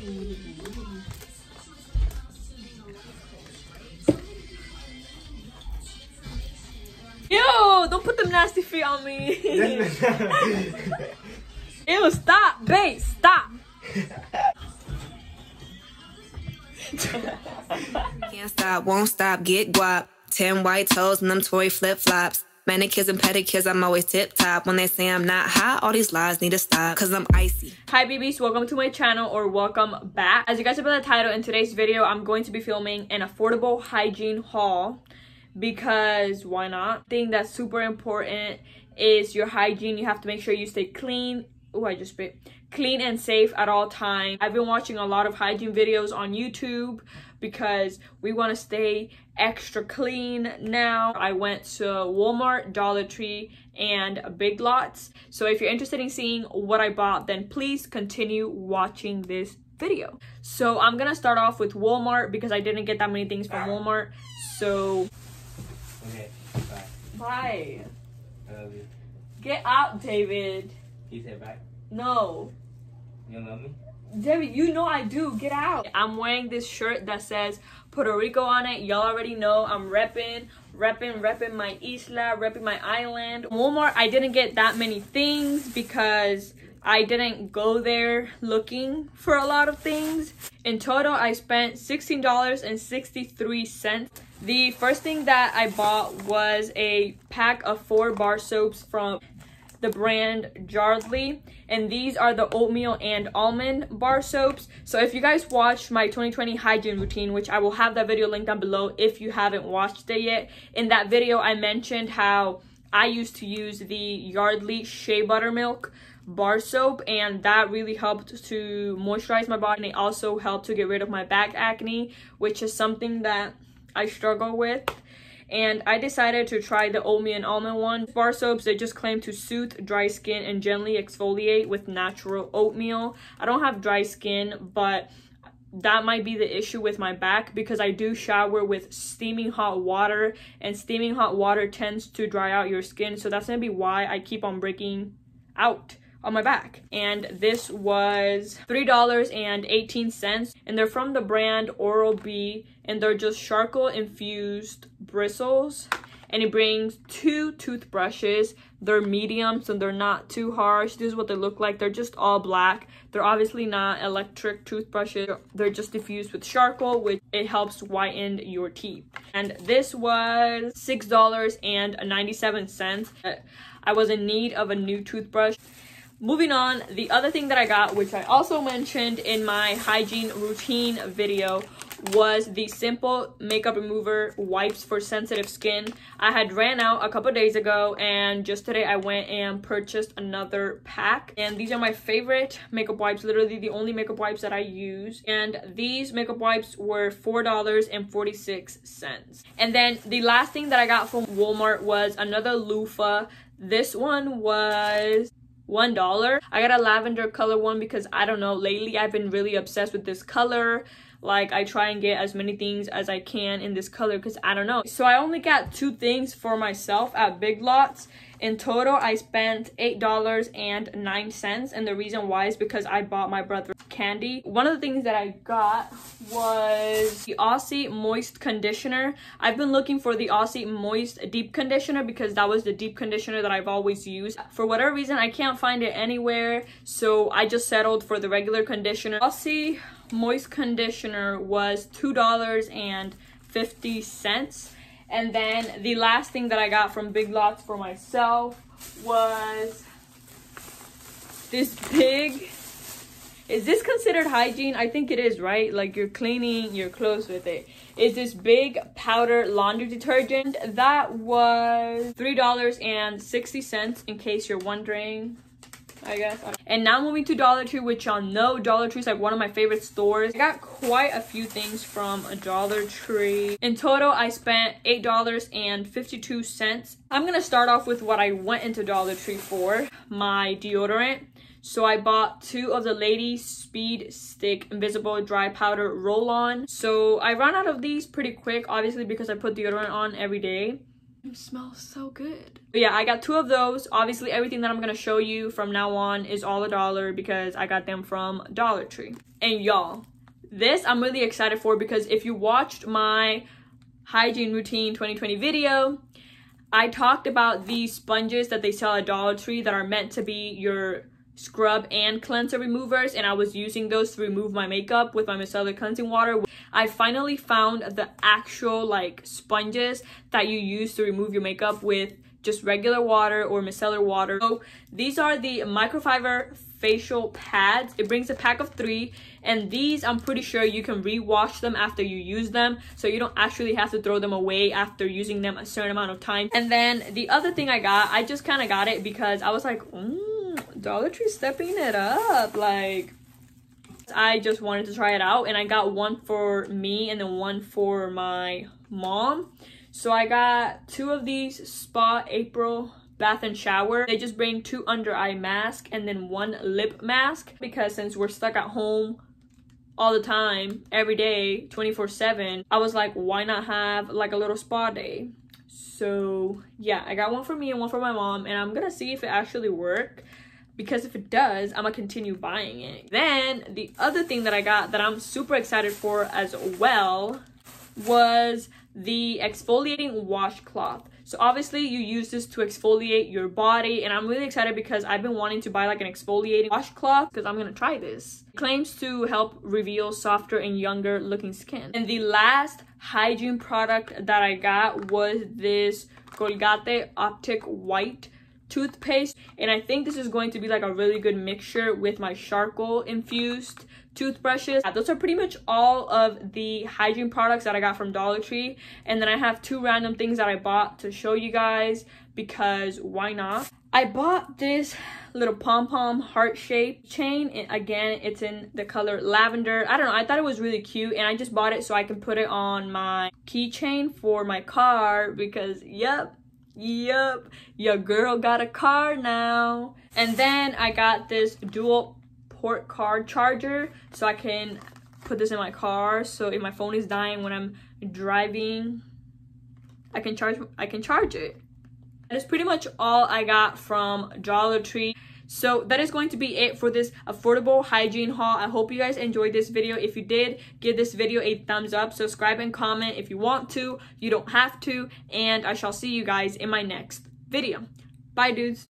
Ew, don't put them nasty feet on me. Ew, stop, babe, stop. Can't stop, won't stop, get guap. Ten white toes and them toy flip flops. Manicures and pedicures, I'm always tip top. When they say I'm not hot, all these lies need to stop. Cause I'm icy. Hi babies, welcome to my channel or welcome back. As you guys have by the title, in today's video, I'm going to be filming an affordable hygiene haul because why not? thing that's super important is your hygiene. You have to make sure you stay clean. Oh, I just spit. Clean and safe at all time I've been watching a lot of hygiene videos on YouTube because we want to stay extra clean now. I went to Walmart, Dollar Tree, and Big Lots. So if you're interested in seeing what I bought, then please continue watching this video. So I'm gonna start off with Walmart because I didn't get that many things from Walmart. So Okay, bye. bye. I love you. Get out, David. He said bye. No. You don't love me? David, you know I do. Get out. I'm wearing this shirt that says Puerto Rico on it. Y'all already know I'm repping, repping, repping my isla, repping my island. Walmart, I didn't get that many things because I didn't go there looking for a lot of things. In total, I spent $16.63. The first thing that I bought was a pack of four bar soaps from the brand Yardley and these are the oatmeal and almond bar soaps. So if you guys watched my 2020 hygiene routine which I will have that video linked down below if you haven't watched it yet in that video I mentioned how I used to use the Yardley Shea Buttermilk bar soap and that really helped to moisturize my body and it also helped to get rid of my back acne which is something that I struggle with and I decided to try the oatmeal and almond one. Bar soaps, they just claim to soothe dry skin and gently exfoliate with natural oatmeal. I don't have dry skin, but that might be the issue with my back because I do shower with steaming hot water and steaming hot water tends to dry out your skin. So that's gonna be why I keep on breaking out on my back and this was three dollars and 18 cents and they're from the brand oral-b and they're just charcoal infused bristles and it brings two toothbrushes. They're medium so they're not too harsh. This is what they look like. They're just all black. They're obviously not electric toothbrushes. They're just diffused with charcoal which it helps whiten your teeth. And this was six dollars and 97 cents. I was in need of a new toothbrush. Moving on, the other thing that I got, which I also mentioned in my hygiene routine video, was the simple makeup remover wipes for sensitive skin. I had ran out a couple days ago and just today I went and purchased another pack. And these are my favorite makeup wipes, literally the only makeup wipes that I use. And these makeup wipes were $4.46. And then the last thing that I got from Walmart was another loofah. This one was one dollar i got a lavender color one because i don't know lately i've been really obsessed with this color like i try and get as many things as i can in this color because i don't know. So i only got two things for myself at big lots. In total i spent eight dollars and nine cents and the reason why is because i bought my brother candy. One of the things that i got was the aussie moist conditioner. I've been looking for the aussie moist deep conditioner because that was the deep conditioner that i've always used. For whatever reason i can't find it anywhere so i just settled for the regular conditioner. Aussie moist conditioner was two dollars and 50 cents. And then the last thing that i got from big lots for myself was this big is this considered hygiene? I think it is right? Like you're cleaning your clothes with it. Is this big powder laundry detergent that was three dollars and 60 cents in case you're wondering I guess. And now moving to Dollar Tree, which y'all know Dollar Tree is like one of my favorite stores. I got quite a few things from a Dollar Tree. In total, I spent $8.52. I'm gonna start off with what I went into Dollar Tree for. My deodorant. So I bought two of the Lady Speed Stick Invisible Dry Powder Roll-On. So I ran out of these pretty quick, obviously because I put deodorant on every day. It smells so good. But yeah, I got two of those. Obviously, everything that I'm gonna show you from now on is all a dollar because I got them from Dollar Tree. And y'all, this I'm really excited for because if you watched my hygiene routine 2020 video, I talked about these sponges that they sell at Dollar Tree that are meant to be your scrub and cleanser removers and I was using those to remove my makeup with my micellar cleansing water. I finally found the actual like sponges that you use to remove your makeup with just regular water or micellar water. So these are the microfiber facial pads. It brings a pack of three and these I'm pretty sure you can rewash them after you use them so you don't actually have to throw them away after using them a certain amount of time. And then the other thing I got, I just kind of got it because I was like, mm, Dollar Tree stepping it up. Like, I just wanted to try it out and I got one for me and then one for my mom. So I got two of these Spa April bath and shower. They just bring two under eye mask and then one lip mask because since we're stuck at home all the time, every day, 24 7, I was like, why not have like a little spa day? So yeah, I got one for me and one for my mom and I'm gonna see if it actually work because if it does, I'm gonna continue buying it. Then the other thing that I got that I'm super excited for as well was the exfoliating washcloth. So obviously you use this to exfoliate your body and I'm really excited because I've been wanting to buy like an exfoliating washcloth because I'm gonna try this. It claims to help reveal softer and younger looking skin. And the last hygiene product that I got was this Colgate Optic White toothpaste and I think this is going to be like a really good mixture with my charcoal infused toothbrushes. Those are pretty much all of the hygiene products that I got from Dollar Tree and then I have two random things that I bought to show you guys because why not? I bought this little pom-pom heart-shaped chain and again it's in the color lavender i don't know i thought it was really cute and i just bought it so i can put it on my keychain for my car because yep Yup, your girl got a car now. And then I got this dual port card charger so I can put this in my car. So if my phone is dying when I'm driving, I can charge I can charge it. That is pretty much all I got from Dollar Tree. So that is going to be it for this affordable hygiene haul. I hope you guys enjoyed this video. If you did, give this video a thumbs up. Subscribe and comment if you want to. You don't have to. And I shall see you guys in my next video. Bye, dudes.